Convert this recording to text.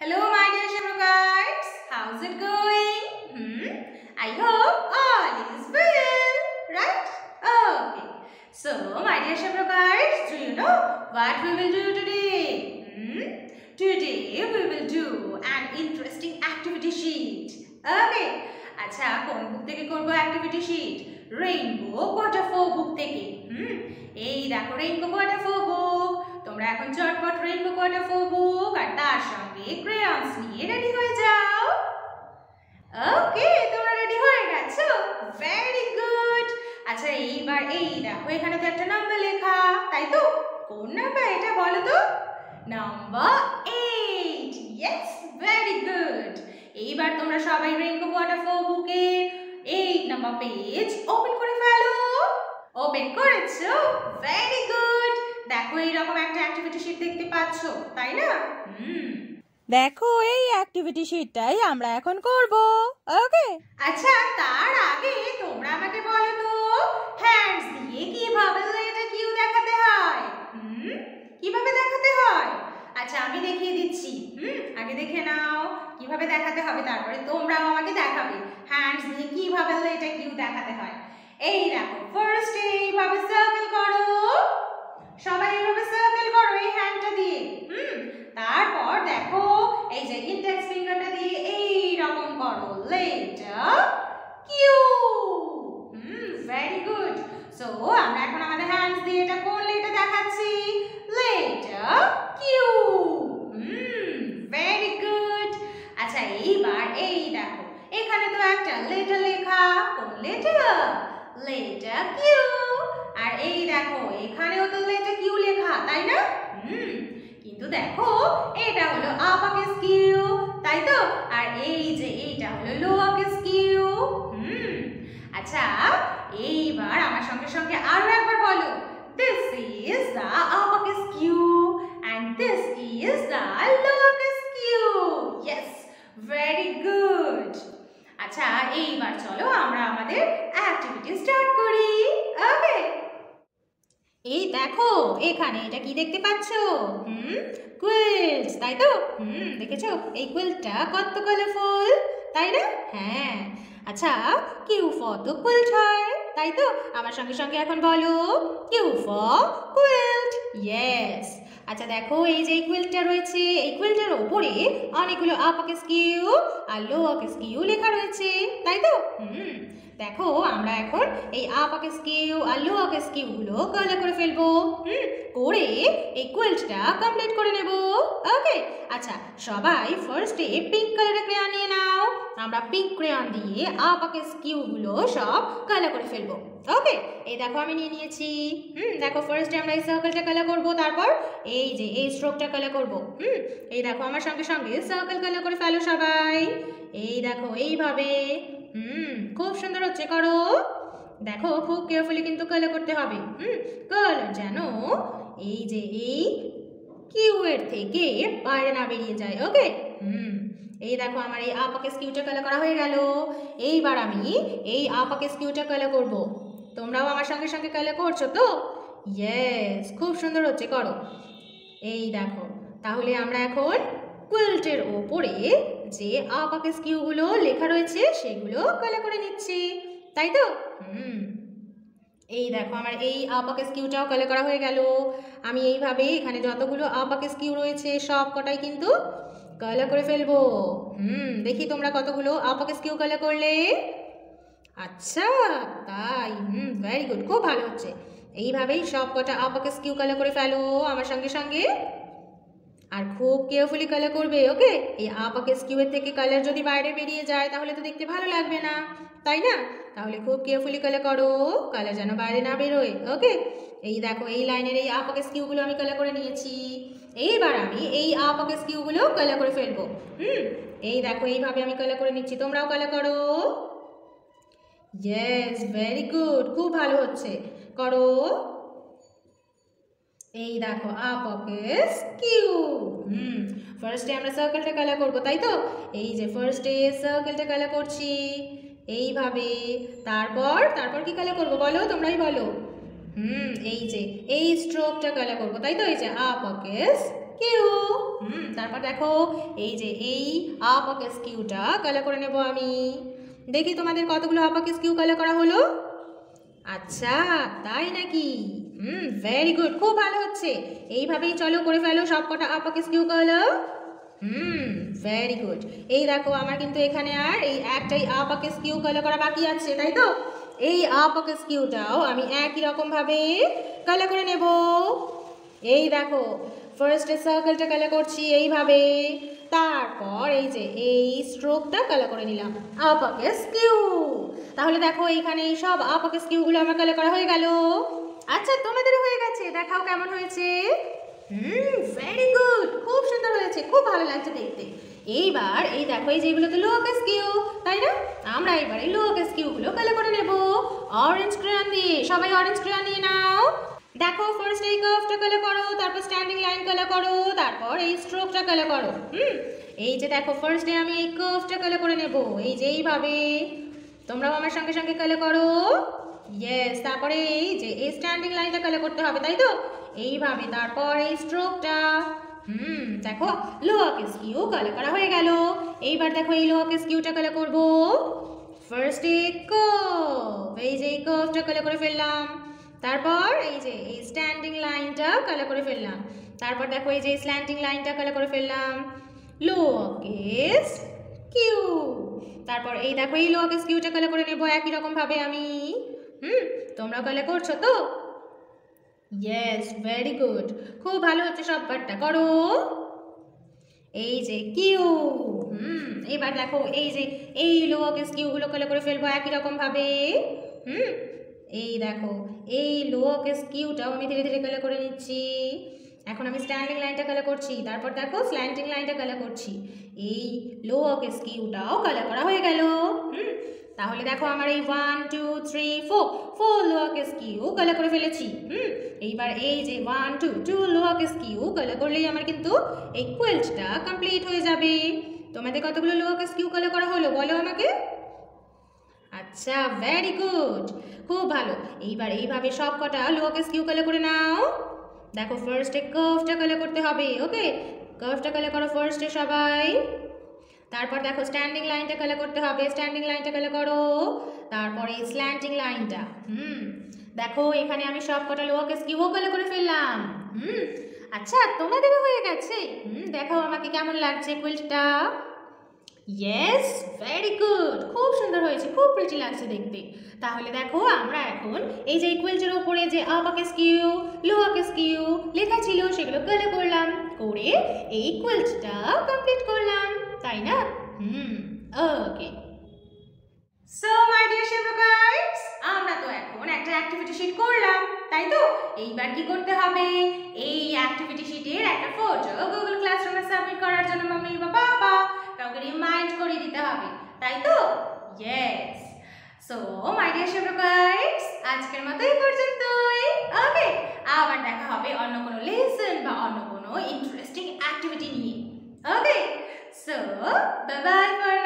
Hello, my dear Shivrokites. How's it going? Hmm? I hope all is well, right? Okay. So, my dear Shivrokites, do you know what we will do today? Hmm? Today we will do an interesting activity sheet. Okay. আচ্ছা কোন book থেকে করব activity sheet rainbow কোয়াটাফো book থেকে হুম এই দেখো rainbow কোয়াটাফো বুক তোমরা এখন চটপট রেইনবো আর সঙ্গে ক্রেয়ন্স নিয়ে রেডি হয়ে যাও। ওকে তোমরা রেডি হয়ে গেছো? ভেরি গুড আচ্ছা এইবার এই দেখো, এখানে তো একটা নাম্বার লেখা, তাই তো? কোন নাম্বার এটা বলো তো? Number eight yes very good এইবার তোমরা সবাই রেইনবো ওয়াটারফল বুকের এইট নাম্বার পেজ ওপেন করে ফেলো। ওপেন করেছ? ভেরি গুড দেখো, এইরকম একটা অ্যাক্টিভিটি শিট দেখতে পাচ্ছ, তাই না? হুম। দেখো, এই অ্যাক্টিভিটি শিটটাই আমরা এখন করব। ওকে আচ্ছা তার আগে তোমরা আমাকে বলো তো হ্যান্ডস দিয়ে কীভাবে এটা কিউ দেখাতে হয়? হুম? কীভাবে দেখাতে হয়? আচ্ছা আমি দেখিয়ে দিচ্ছি। হুম? আগে দেখে নাও, কীভাবে দেখাতে হবে, তারপরে তোমরাও আমাকে দেখাবে। হ্যান্ডস দিয়ে কীভাবে এটা কিউ দেখাতে হয়? এই দেখো ফার্স্ট এইভাবে সার্কেল করো। সবাই এইভাবে সার্কেল করো এই হ্যান্ডটা দিয়ে। হুম? তারপর দেখো এই যে ইন্ডেক্স ফিঙ্গারটা দিয়ে এই রকম করো letter Q hmm very good so আমরা এখন আমাদের হ্যান্ডস দিয়ে এটা করলে এটা দেখাচ্ছি? লেটার কিউ হুম ভেরি গুড আচ্ছা এইবার এই দেখো, এখানে তো একটা লেটার লেখা, কোন লেটার লেটার কিউ আর এই দেখো, এখানেও তো লেটার কিউ লেখা, তাই না? হুম কিন্তু দেখো, এটা হলো আপার কেস কিউ তাই তো? আর এই যে এইটা হলো লোয়ার কেস কিউ হুম। আচ্ছা এইবার আমার সঙ্গে সঙ্গে আরও একবার বলো। This is upper case Q and this is lower case Q yes very good আচ্ছা এইবার চলো আমরা আমাদের অ্যাক্টিভিটি স্টার্ট করি। এই দেখো, এখানে এটা কি দেখতে পাচ্ছ? হুম কুইলস তাই তো? হুম, দেখেছ? এই কুইলটা কত কালারফুল তাই না? হ্যাঁ। আচ্ছা কিউ ফ তো কুইল্ট হয়, তাই তো? আমার সঙ্গে সঙ্গে এখন বলো, কিউ ফর কুইল্ট ইয়েস আচ্ছা দেখো, এই যে কুইল্টটা রয়েছে, এই কুইল্টের ওপরে অনেকগুলো আপাকেস কিউ আর লো লোয়াকেস কিউ লেখা রয়েছে, তাই তো? হুম। দেখো, আমরা এখন এই আপাকেস স্কিউ আর লো লোয়াকেস কিউগুলো কালার করে ফেলব। হুম, করে এই কুইল্টটা কমপ্লিট করে নেব। ওকে আচ্ছা সবাই ফার্স্টে পিঙ্ক কালারের ক্রেয়ন নিয়ে নাও। আমরা পিঙ্ক ক্রেয়ন দিয়ে আপাকেস কিউগুলো সব কালার করে ফেলব। ওকে এই দেখো আমি নিয়ে নিয়েছি। হুম, দেখো ফার্স্টে আমরা এই সার্কেলটা কালার করব, তারপর এই যে এই স্ট্রোকটা কালার করব। হুম, এই দেখো আমার সঙ্গে সঙ্গে সার্কেল কালার করে ফেলো সবাই। এই দেখো, এইভাবে হুম, খুব সুন্দর হচ্ছে করো। দেখো, খুব কেয়ারফুলি কিন্তু কালার করতে হবে। হুম কালার যেন এই যে এই কিউ এর থেকে বাইরে না বেরিয়ে যায় ওকে হুম, এই দেখো আমার এই আপাকে স্কিউটা কালার করা হয়ে গেল। এইবার আমি এই আপাকে স্কিউটা কালার করব। তোমরাও আমার সঙ্গে সঙ্গে কালার করছ তো? ইয়েস খুব সুন্দর হচ্ছে করো। এই দেখো, তাহলে আমরা এখন কুইল্টের ওপরে যে আপাকে স্কিউগুলো লেখা রয়েছে, সেগুলো কালার করে নিচ্ছি। তাই তো? হুম। এই দেখো, আমার এই আপাকে স্কিউটাও কালার করা হয়ে গেল। আমি এইভাবে এখানে যতগুলো আপাকে স্কিউ রয়েছে সব কটাই কিন্তু কালার করে ফেলব। হুম, দেখি তোমরা কতগুলো আপাকে স্কিউ কালার করলে। আচ্ছা তাই, হুম ভেরি গুড খুব ভালো হচ্ছে। এইভাবেই সব কটা আপাকে স্কিউ কালার করে ফেলো আমার সঙ্গে সঙ্গে। আর খুব কেয়ারফুলি কালার করবে ওকে এই আপাকে স্কিউয়ের থেকে কালার যদি বাইরে বেরিয়ে যায়, তাহলে তো দেখতে ভালো লাগবে না, তাই না? তাহলে খুব কেয়ারফুলি কালার করো কালার যেন বাইরে না বেরোয় ওকে এই দেখো, এই লাইনের এই আপাকে স্কিউগুলো আমি কালার করে নিয়েছি। এইবার আমি এই আপাকে স্কিউগুলো কালার করে ফেলব, হুম? এই দেখো, এইভাবে আমি কালার করে নিচ্ছি, তোমরাও কালার করো। ইয়েস ভেরি গুড খুব ভালো হচ্ছে। করো। এই দেখো আপকেস কিউ হুম ফার্স্টে আমরা সার্কেলটা কালার করব, তাই তো? এই যে ফার্স্টে সার্কেলটা কালার করছি, এইভাবে। তারপর তারপর কি কালার করব বলো? তোমরাই বলো। হুম, এই যে, এই স্ট্রোকটা কালার করব, তাই তো? এই যে আপকেস কিউ হুম, তারপর দেখো, এই যে, এই আপকেস কিউটা কালার করে নেব আমি। দেখি তোমাদের কতগুলো আপকেস কিউ কালার করা হলো? আচ্ছা তাই নাকি? হুম ভেরি গুড খুব ভালো হচ্ছে। এইভাবেই চলো করে ফেলো সব কটা আপকেস স্কিউ কালার হুম ভেরি গুড এই দেখো, আমার কিন্তু এখানে আর এই একটাই আপকেস কিউ কালার করা বাকি আছে, তাই তো? এই আপকেস কিউটাও আমি একই রকম ভাবে কালার করে নেব। এই দেখো ফার্স্টে সার্কেলটা কালার করছি, এইভাবে। তারপর এই যে এই স্ট্রোকটা কালার করে নিলাম আপকেস কিউ তাহলে দেখো এইখানে এই সব আপকেস কিউগুলো আমার কালার করা হয়ে গেল। আচ্ছা তোমাদের হয়ে গেছে, দেখাও কেমন হয়েছে। হুম ভেরি গুড খুব সুন্দর হয়েছে, খুব ভালো লাগছে দেখতে। এইবার এই দেখো, এই যেগুলো তো লোকেস কিউ তাই না? আমরা এবার এই কিউগুলো কালার করে নেব। অরেঞ্জ ক্রেয়ন দিয়ে, সবাই অরেঞ্জ ক্রেয়ন নিয়ে নাও। দেখো ফার্স্ট এই কার্ভটা কালার করো, তারপর স্ট্যান্ডিং লাইন কালার করো, তারপর এই স্ট্রোকটা কালার করো, হুম? এই যে দেখো ফার্স্টে আমি এই কার্ভটা কালার করে নেব, এই যে এইভাবে। তোমরাও আমার সঙ্গে সঙ্গে কালার করো। ইয়েস তারপরে এই যে এই স্ট্যান্ডিং লাইনটা কালার করতে হবে, তাই তো? এইভাবে, তারপর এই স্ট্রোকটা হুম, দেখো লোয়াক স্কিউ কালার করা হয়ে গেল। এইবার দেখো এই লোয়াক স্কিউটা কালার করব। ফার্স্ট এ কার্ভ এই যে এই কার্ভটা কালার করে ফেললাম। তারপর এই যে, এই স্ট্যান্ডিং লাইনটা কালার করে ফেললাম। তারপর দেখো এই যে স্ল্যান্টিং লাইনটা কালার করে ফেললাম। লোকেস কিউ তারপর এই দেখো, এই লোকেস কিউটা কালার করে নেব একই রকম ভাবে আমি। হুম, তোমরা কালার করছ তো? ইয়েস ভেরি গুড খুব ভালো হচ্ছে সব পার্টটা করো। এই যে কিউ হুম, এবার দেখো এই যে, এই লোকেস কিউগুলো কালার করে ফেলব একই রকম ভাবে। হুম এই দেখো, এই লোকেস কিউটাও আমি ধীরে ধীরে কালার করে নিচ্ছি। এখন আমি স্ট্যান্ডিং লাইনটা কালার করছি, তারপর দেখো স্ল্যান্টিং লাইনটা কালার করছি। এই লোকেস কিউটাও কালার করা হয়ে গেল। হুম, তাহলে দেখো আমার এই one two three four four lowercase Q colour করে ফেলেছি। হুম, এইবার এই যে one two two lowercase Q colour করলেই আমার কিন্তু এই কোয়েলটা কমপ্লিট হয়ে যাবে। তোমাদের কতগুলো লোকেস কিউ কালার করা আচ্ছা ভেরি গুড খুব ভালো। এইবার এইভাবে সব কটা লোকেস কিউ কালার করে নাও। দেখো ফার্স্টে কার্ভটা কালার করতে হবে ওকে কার্ভটা কালার করো ফার্স্টে সবাই। তারপর দেখো স্ট্যান্ডিং লাইনটা কালার করতে হবে স্ট্যান্ডিং লাইনটা কালার করো। তারপরে স্ল্যান্টিং লাইনটা হুম? দেখো এখানে আমি সব কটা লোকেস কিউ কালার করে ফেললাম, হুম? আচ্ছা তোমাদেরও হয়ে গেছে। হুম দেখো আমাকে কেমন লাগছে কুইলটা ইয়েস ভেরি গুড খুব সুন্দর হয়েছে, খুব প্রিটি লাগছে দেখতে। তাহলে দেখো, আমরা এখন এই যে ইকুয়েলসের ওপরে যে আপাকেস কিউ লোয়াকেস কিউ লেখা ছিল, সেগুলো কালার করলাম। করে এই ইকুয়েলসটা কমপ্লিট করলাম, তাই না? হুম ওকে সো মাই ডিয়ার শিবকার্স আমরা তো এখন একটা অ্যাক্টিভিটি শিট করলাম, তাই তো? এইবার কি করতে হবে? এই অ্যাক্টিভিটি শিটের একটা ফটো গুগল ক্লাসরুমে সাবমিট করার জন্য মাম্মি বা বাবা কাউকে রিমাইন্ড করে দিতে হবে, তাই তো? ইয়েস সো মাই ডিয়ার শিবকার্স আজকের মতো এই পর্যন্তই। ওকে আবার দেখা হবে অন্য কোনো লেসন বা অন্য কোনো ইন্টারেস্টিং অ্যাক্টিভিটি নিয়ে। Okay so bye bye for